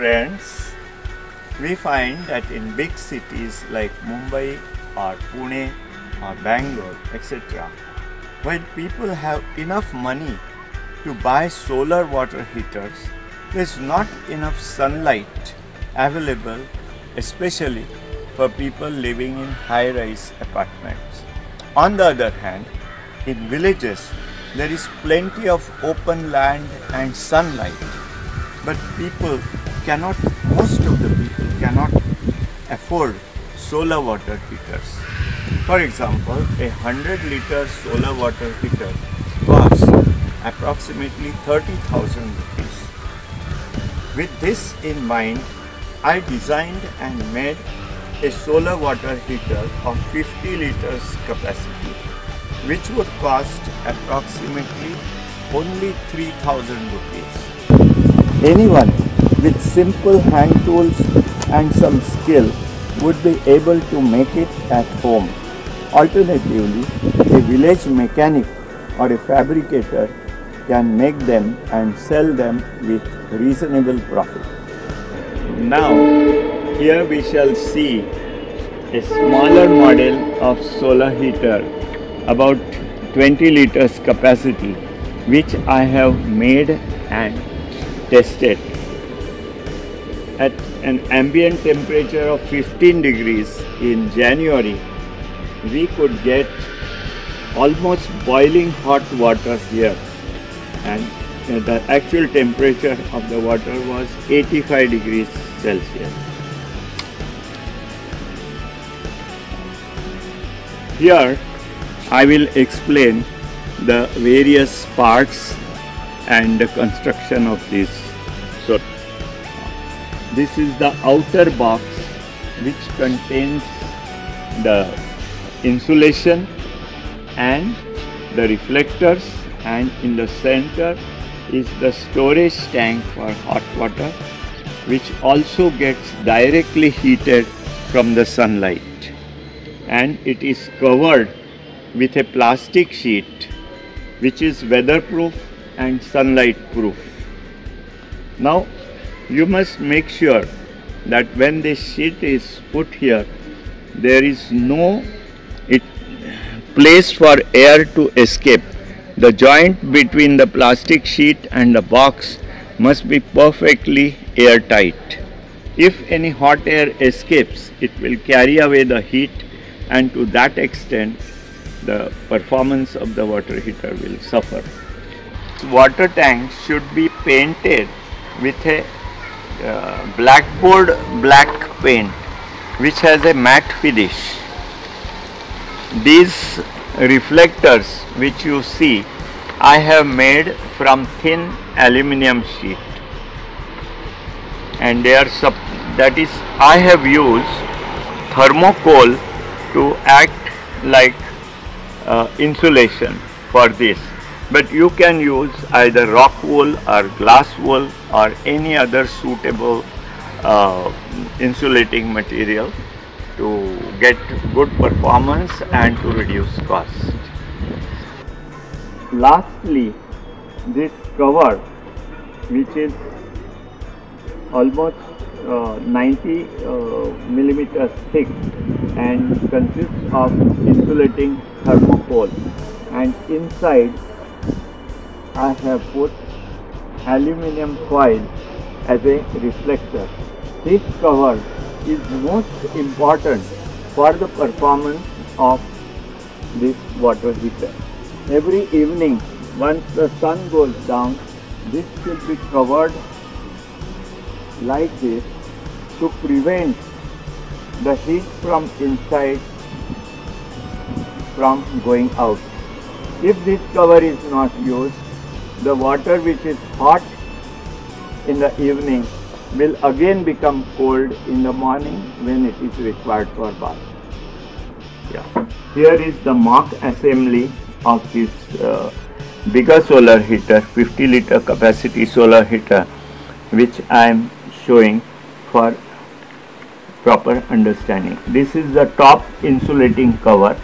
friends, we find that in big cities like Mumbai or Pune or Bangalore, etc., when people have enough money to buy solar water heaters, there is not enough sunlight available, especially for people living in high rise apartments. On the other hand, in villages, there is plenty of open land and sunlight, but people cannot, most of the people cannot afford solar water heaters. For example, a 100 liter solar water heater costs approximately 30,000 rupees. With this in mind, I designed and made a solar water heater of 50 liters capacity which would cost approximately only 3000 rupees. Anyone with simple hand tools and some skill would be able to make it at home. Alternatively, a village mechanic or a fabricator can make them and sell them with reasonable profit. Now, here we shall see a smaller model of solar heater about 20 liters capacity which I have made and tested at an ambient temperature of 15 degrees in January we could get almost boiling hot water here and uh, the actual temperature of the water was 85 degrees Celsius. Here I will explain the various parts and the construction of this. So this is the outer box which contains the insulation and the reflectors and in the center is the storage tank for hot water which also gets directly heated from the sunlight and it is covered with a plastic sheet which is weatherproof and sunlight proof. Now you must make sure that when this sheet is put here there is no it, place for air to escape. The joint between the plastic sheet and the box must be perfectly airtight. If any hot air escapes, it will carry away the heat and to that extent the performance of the water heater will suffer. Water tank should be painted with a uh, blackboard black paint which has a matte finish. These reflectors which you see I have made from thin aluminium sheet and they are sub that is I have used thermocol to act like uh, insulation for this but you can use either rock wool or glass wool or any other suitable uh, insulating material to get good performance and to reduce cost. Lastly, this cover which is almost uh, 90 uh, millimeters thick and consists of insulating thermocol and inside I have put aluminium foil as a reflector. This cover is most important for the performance of this water heater. Every evening once the sun goes down this should be covered like this to prevent the heat from inside from going out. If this cover is not used, the water which is hot in the evening will again become cold in the morning when it is required for bath. Yeah. Here is the mock assembly of this uh, bigger solar heater, 50 liter capacity solar heater which I am showing for proper understanding. This is the top insulating cover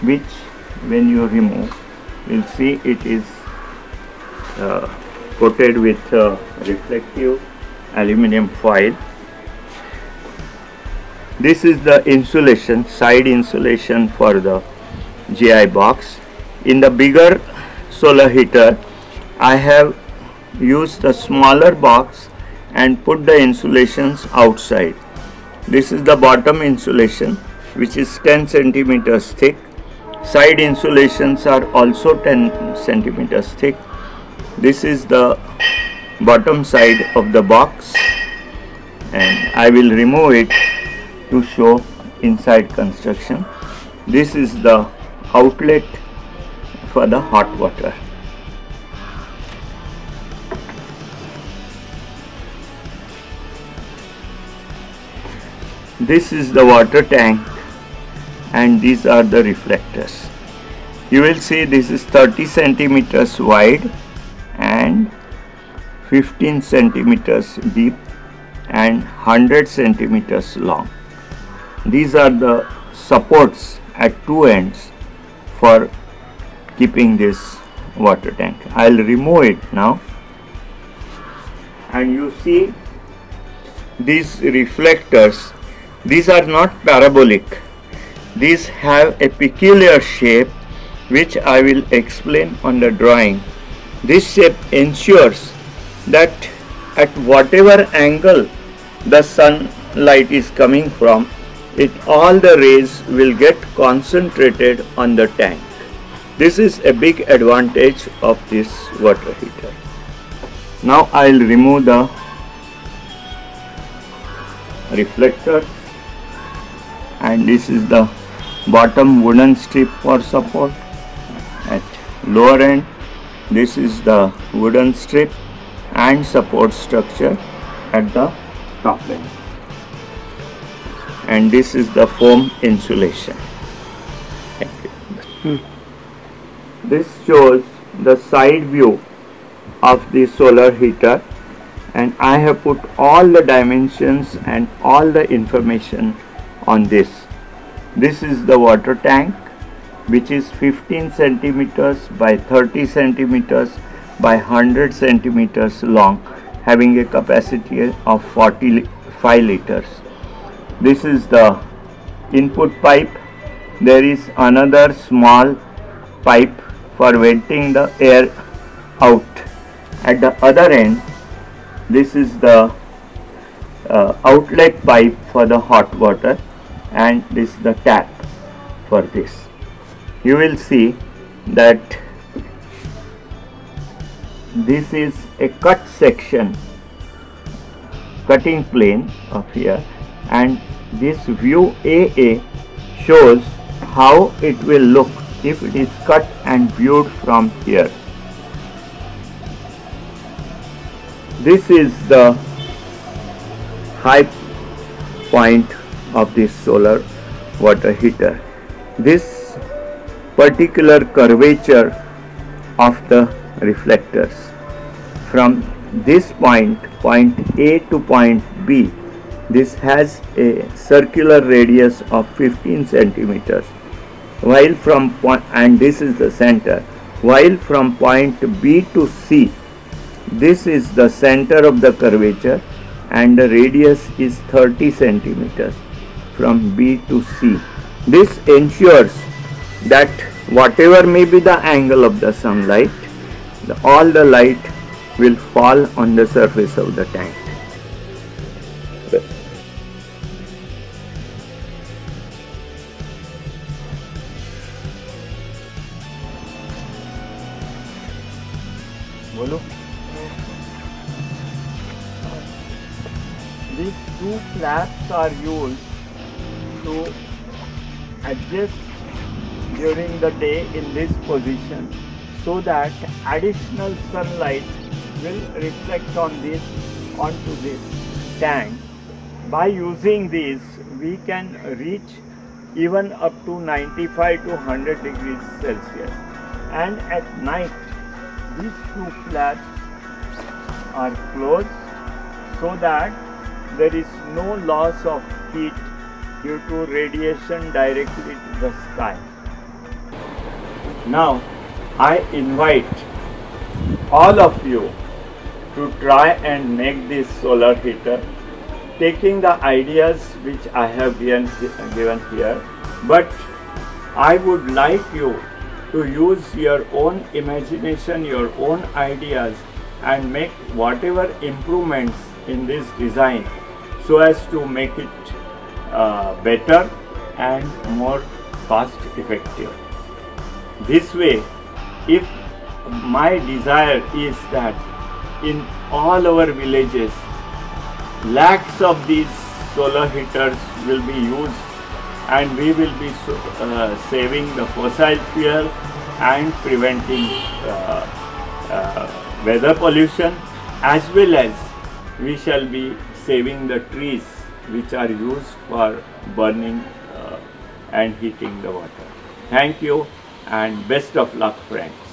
which when you remove you will see it is coated with uh, reflective aluminum foil. This is the insulation side insulation for the GI box. In the bigger solar heater I have used the smaller box and put the insulations outside. This is the bottom insulation which is 10 centimeters thick. Side insulations are also 10 centimeters thick this is the bottom side of the box and I will remove it to show inside construction. This is the outlet for the hot water. This is the water tank and these are the reflectors. You will see this is 30 centimeters wide 15 centimeters deep and 100 centimeters long. These are the supports at two ends for keeping this water tank. I'll remove it now. And you see these reflectors. These are not parabolic. These have a peculiar shape which I will explain on the drawing. This shape ensures that at whatever angle the sunlight is coming from it all the rays will get concentrated on the tank. This is a big advantage of this water heater. Now I'll remove the reflector and this is the bottom wooden strip for support at lower end this is the wooden strip and support structure at the top end and this is the foam insulation. Hmm. This shows the side view of the solar heater and I have put all the dimensions and all the information on this. This is the water tank which is 15 centimeters by 30 centimeters by 100 centimeters long having a capacity of 45 liters. This is the input pipe. There is another small pipe for venting the air out. At the other end this is the uh, outlet pipe for the hot water and this is the tap for this. You will see that this is a cut section cutting plane of here and this view AA shows how it will look if it is cut and viewed from here. This is the high point of this solar water heater. This particular curvature of the reflectors. From this point, point A to point B this has a circular radius of 15 centimeters. While from point and this is the center. While from point B to C this is the center of the curvature and the radius is 30 centimeters from B to C. This ensures that whatever may be the angle of the sunlight the, all the light will fall on the surface of the tank. बोलो। These two flaps are used to adjust during the day in this position so that additional sunlight will reflect on this onto this tank by using these we can reach even up to 95 to 100 degrees celsius and at night these two flaps are closed so that there is no loss of heat due to radiation directly to the sky. Now I invite all of you to try and make this solar heater taking the ideas which I have given, given here but I would like you to use your own imagination, your own ideas and make whatever improvements in this design so as to make it uh, better and more cost effective. This way, if my desire is that in all our villages, lakhs of these solar heaters will be used and we will be uh, saving the fossil fuel and preventing uh, uh, weather pollution as well as we shall be saving the trees which are used for burning uh, and heating the water. Thank you and best of luck friends.